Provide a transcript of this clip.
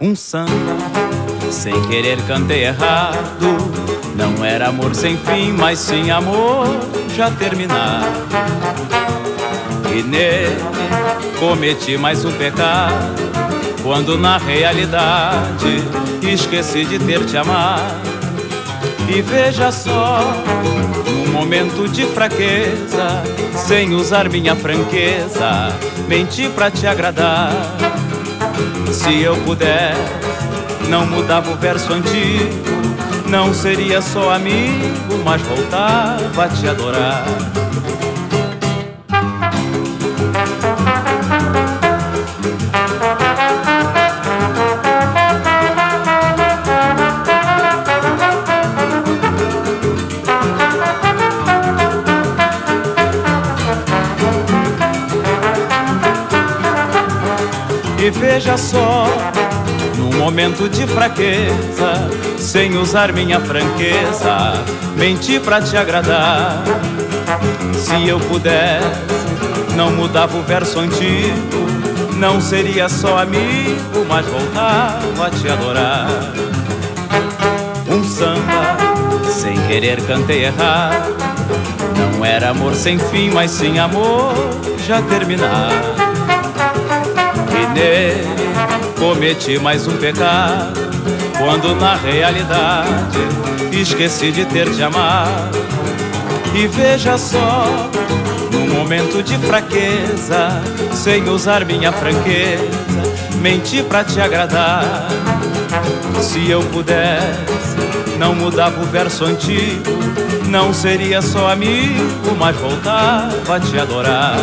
Um samba, sem querer cantei errado. Não era amor sem fim, mas sim amor já terminado. E nele cometi mais um pecado quando na realidade esqueci de ter te amado. E veja só, num momento de fraqueza, sem usar minha franqueza, menti pra te agradar. Se eu puder, não mudava o verso antigo, não seria só amigo, mas voltava a te adorar. Veja só, num momento de fraqueza, sem usar minha franqueza, menti pra te agradar. Se eu pudesse, não mudava o verso antigo, não seria só amigo, mas voltava a te adorar. Um samba, sem querer cantei errado, não era amor sem fim, mas sim amor já terminado cometi mais um pecado Quando na realidade esqueci de ter te amado. E veja só, num momento de fraqueza Sem usar minha franqueza Menti pra te agradar. Se eu pudesse, não mudava o verso antigo Não seria só amigo, mas voltava a te adorar